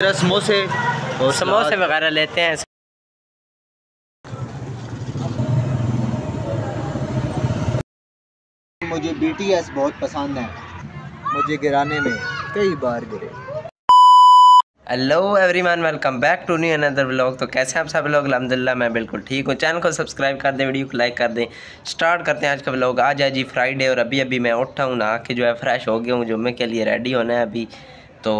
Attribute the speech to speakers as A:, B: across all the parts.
A: समोसे और
B: समोसे वगैरह लेते हैं।
A: मुझे बीटीएस बहुत पसंद है। मुझे गिराने में कई बार गिरे।
B: Hello everyone welcome back to new another vlog तो कैसे हैं आप सब लोग? अलहमदिल्ला मैं बिल्कुल ठीक हूँ। चैनल को सब्सक्राइब कर दें वीडियो को लाइक कर दें। स्टार्ट करते हैं आज का व्लॉग आज है जी फ्राइडे और अभी अभी मैं उठा हूँ नहा के जो है फ्रेश हो गया हूँ। जुम्मे के लिए रेडी होना है अभी। तो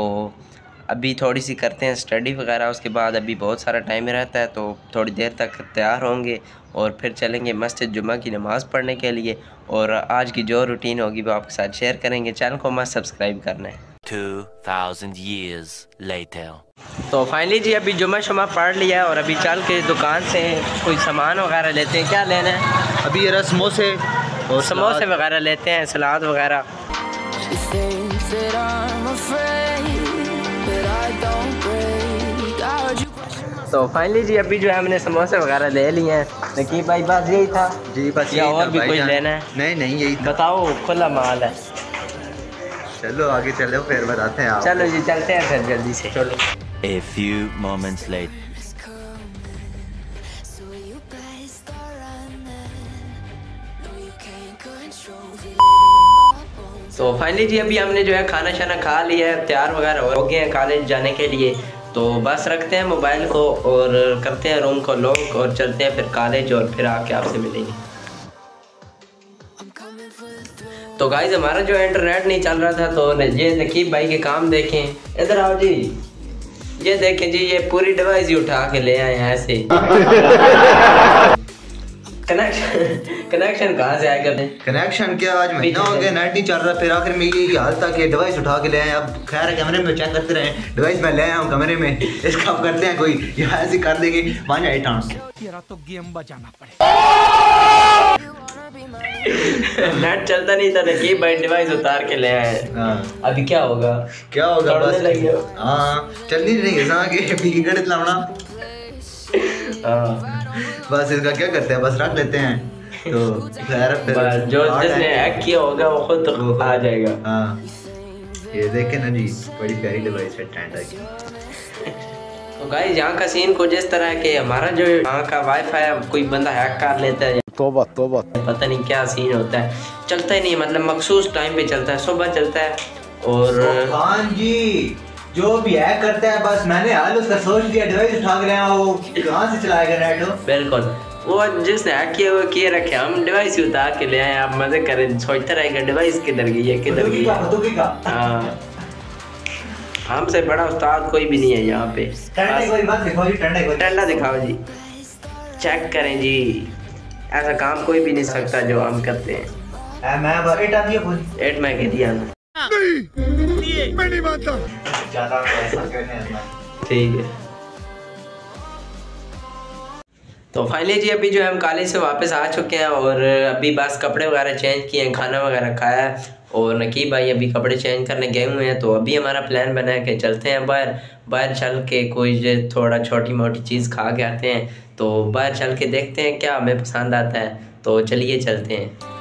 B: अभी थोड़ी सी करते हैं स्टडी वगैरह उसके बाद अभी बहुत सारा टाइम रहता है तो थोड़ी देर तक तैयार होंगे और फिर चलेंगे मस्जिद जुम्मा की नमाज़ पढ़ने के लिए और आज की जो रूटीन होगी वो आपके साथ शेयर करेंगे। चैनल को मस्त सब्सक्राइब करना है।
C: 2000 years later
B: तो फाइनली जी अभी जुम्मा शुमा पढ़ लिया और अभी चल के दुकान से कोई सामान वगैरह लेते हैं। क्या लेना है?
A: अभी ये समोसे और
B: समोसे वगैरह लेते हैं सलाद वगैरह। तो फाइनली जी अभी जो है हमने समोसे वगैरह ले लिए हैं। नकीब भाई बात यही था।
A: जी बस यही
B: और भी कुछ लेना है?
A: नहीं नहीं यही
B: बताओ खुला माल है।
A: चलो आगे चलो फिर बताते हैं आप।
B: चलो जी चलते हैं फिर जल्दी से। चलो।
C: A few moments later.
B: तो फाइनली जी अभी हमने जो है खाना शाना खा लिया है तैयार वगैरह हो गए हैं कॉलेज जाने के लिए। तो बस रखते हैं मोबाइल को और करते हैं रूम को लॉक और चलते हैं फिर कॉलेज और फिर आके आपसे मिलेंगे. तो गाइज़ हमारा जो इंटरनेट नहीं चल रहा था तो ये नकीब भाई के काम देखें। इधर आओ जी। ये देखें जी, ये पूरी डिवाइस ही उठा के ले आए हैं ऐसे। कनेक्शन कनेक्शन कहाँ से आएगा
A: कनेक्शन क्या आज महीना हो गया नेट नहीं चल रहा फिर आखिर में यही हाल था कि डिवाइस उठा के ले आए अब खैर है, कमरे में चेक करते रहे डिवाइस में ले आया हूँ कमरे में इसका अब करते हैं कोई ऐसे कर देंगे मान जाए टांस
D: You wanna be my
B: net चलता नहीं था भाई डिवाइस उतार के ले आए।
A: हाँ।
B: अभी क्या होगा?
A: क्या होगा? बस
B: हाँ।
A: चल नहीं रही है कि बिगड़ लाना
B: हाँ।
A: बस इसका क्या करते हैं? बस रख लेते हैं। तो खैर
B: जो जिसने हैक किया होगा वो खुद
A: वो-
B: आ जाएगा।
A: हाँ। ये देखे ना जी बड़ी प्यारी डिवाइस है टेंडा की।
B: तो गाइस यहाँ का सीन कुछ इस तरह है। कि हमारा जो यहाँ का वाईफाई है कोई बंदा हैक कर लेता है।
A: तोबा तोबा।
B: पता नहीं क्या सीन होता है। चलता ही नहीं मतलब मखसूस टाइम पे चलता है सुबह चलता है और
A: जी। जो भी है करता है बस मैंने हाल उसका सोच दिया डिवाइस उठा के लाया वो कहाँ से चलाएगा नेट वो
B: बिल्कुल। वो जिसने हैक किया वो किए रखे हम डिवाइस ही उतार के ले आए आप मज़े करें सोचते रहेगा डिवाइस किधर गई है किधर गई है? हाँ। हमसे बड़ा उस्ताद कोई भी नहीं है यहाँ पे।
A: ठंडा दिखाओ जी
B: चेक करें जी। ऐसा काम कोई भी नहीं सकता जो हम करते हैं।
A: मैं एट है। फ़ोन
B: एट मैं कह दिया। ना ठीक है। तो फाइनली जी, अभी जो है हम कॉलेज से वापस आ चुके हैं और अभी बस कपड़े वगैरह चेंज किए हैं, खाना वगैरह खाया है और नकीब भाई अभी कपड़े चेंज करने गए हुए हैं तो अभी हमारा प्लान बना है कि चलते हैं बाहर। बाहर चल के कोई थोड़ा छोटी मोटी चीज़ खा के आते हैं तो बाहर चल के देखते हैं क्या हमें पसंद आता है तो चलिए चलते हैं।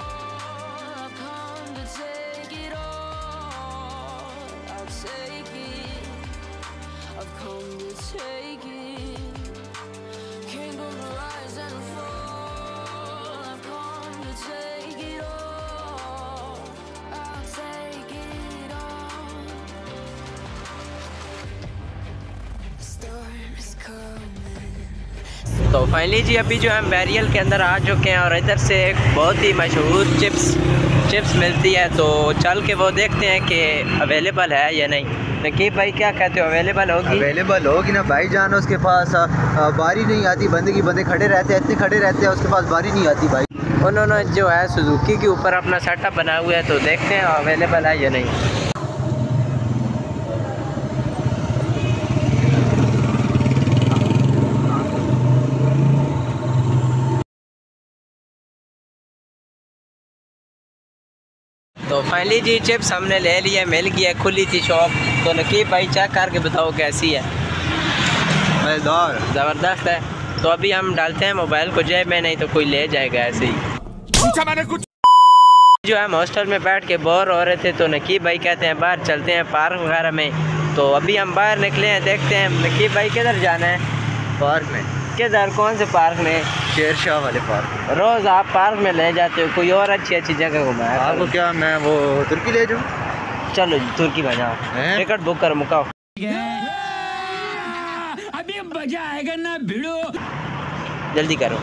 B: तो फाइनली जी अभी जो हम बैरियल के अंदर आ चुके हैं और इधर से एक बहुत ही मशहूर चिप्स चिप्स मिलती है तो चल के वो देखते हैं कि अवेलेबल है या नहीं। नकीब भाई क्या कहते हो? अवेलेबल होगी?
A: अवेलेबल होगी ना भाई जान उसके पास बारी नहीं आती बंदे की बंदे खड़े रहते हैं इतने खड़े रहते हैं उसके पास बारी नहीं आती भाई।
B: उन्होंने जो है सुजुकी के ऊपर अपना सेटअप बना हुआ है तो देखते हैं अवेलेबल है या नहीं। तो फाइनली जी चिप्स हमने ले लिया मिल गया खुली थी शॉप। तो नकीब भाई चेक करके बताओ कैसी है।
A: मज़ेदार
B: ज़बरदस्त है। तो अभी हम डालते हैं मोबाइल को जेब में नहीं तो कोई ले जाएगा ऐसे ही। जो हम हॉस्टल में बैठ के बोर हो रहे थे तो नकीब भाई कहते हैं बाहर चलते हैं पार्क वगैरह में। तो अभी हम बाहर निकले हैं देखते हैं नकीब भाई किधर जाना है?
A: पार्क में।
B: किधर कौन से पार्क में?
A: शेर शाह वाले पार्क।
B: रोज़ आप पार्क में ले जाते हो कोई और अच्छी अच्छी जगह घुमाया
A: आपको क्या मैं वो तुर्की ले जाऊँ?
B: चलो जी, तुर्की में जाओ। टिकट बुक कर मुकाओ।
E: अभी मज़ा आएगा ना भिड़ो।
B: जल्दी करो।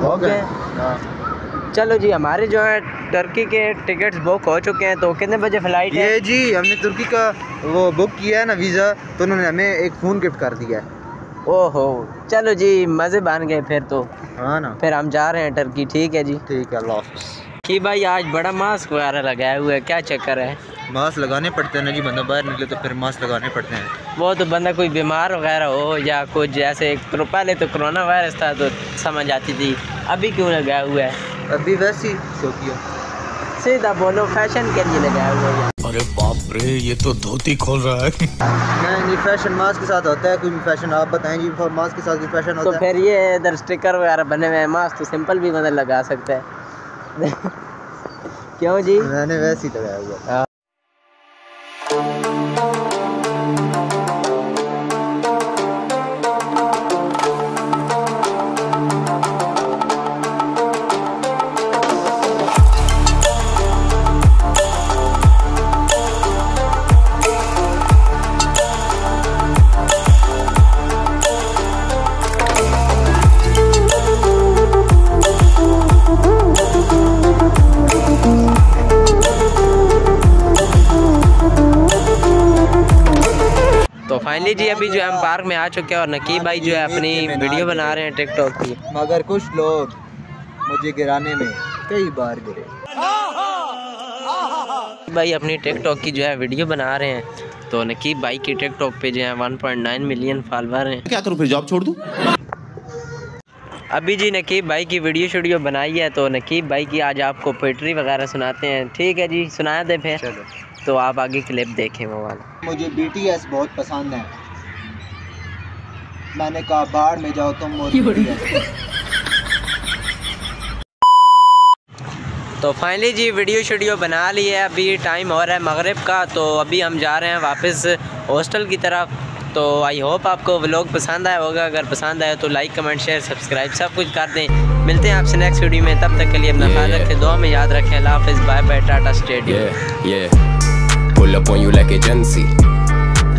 A: हो
B: गए? चलो जी हमारे जो है टर्की के टिकट्स बुक हो चुके हैं तो कितने बजे फ़्लाइट है?
A: ये जी हमने तुर्की का वो बुक किया है ना वीज़ा तो उन्होंने हमें एक फ़ोन गिफ्ट कर दिया है।
B: ओहो चलो जी मज़े बन गए फिर तो।
A: हाँ ना।
B: फिर हम जा रहे हैं टर्की ठीक है जी।
A: ठीक है अल्लाह
B: कि भाई आज बड़ा मास्क वगैरह लगाया हुआ है क्या चक्कर है?
A: मास्क लगाने पड़ते हैं ना जी बंदा बाहर निकले तो फिर मास्क लगाने पड़ते हैं।
B: वो तो बंदा कोई बीमार वगैरह हो या कुछ जैसे पहले तो कोरोना वायरस था तो समझ आती थी अभी क्यों लगाया हुआ है?
A: अभी वैसी ही। शौकिया
B: सीधा बोलो फ़ैशन के लिए लगाया हुआ है।
E: अरे बाप रे ये तो धोती खोल रहा है।
A: नहीं नहीं फ़ैशन मास्क के साथ होता है कोई फ़ैशन आप बताएँ जी मास्क के साथ भी फ़ैशन होता
B: तो
A: है है।
B: फिर ये इधर स्टिकर वगैरह बने हुए हैं मास्क तो सिंपल भी मतलब लगा सकते हैं। क्यों जी?
A: मैंने वैसे ही लगाया हुआ
B: फाइनली जी अभी जो है हम पार्क में आ चुके हैं और नकीब भाई जो है अपनी वीडियो बना रहे हैं टिकटॉक की।
A: मगर कुछ लोग मुझे गिराने में कई बार गिरे।
B: भाई अपनी टिकटॉक की जो है वीडियो बना रहे हैं तो नकीब भाई की टिकटॉक पे जो है 1.9 मिलियन फॉलोअर हैं।
F: क्या करूँ फिर जॉब छोड़ दूँ?
B: अभी जी नकीब भाई की वीडियो शीडियो बनाई है तो नकीब भाई की आज आपको पोइट्री वगैरह सुनाते हैं। ठीक है जी सुना दे फिर।
A: चलो।
B: तो आप आगे क्लिप देखें वो वाला
A: मुझे बीटीएस बहुत पसंद है। मैंने कहा बाहर में जाओ तुम
B: तो फाइनली जी वीडियो शीडियो बना ली है। अभी टाइम हो रहा है मगरिब का तो अभी हम जा रहे हैं वापस हॉस्टल की तरफ़। तो आई होप आपको व्लॉग पसंद आया होगा। अगर पसंद आया तो लाइक कमेंट शेयर सब्सक्राइब सब कुछ कर दें। मिलते हैं आपसे नेक्स्ट वीडियो में। तब तक के लिए अपना ख्याल रखें दो में याद रखें। अल्लाह हाफिज़। Bye bye tata
G: yeah. pull up on you like a agency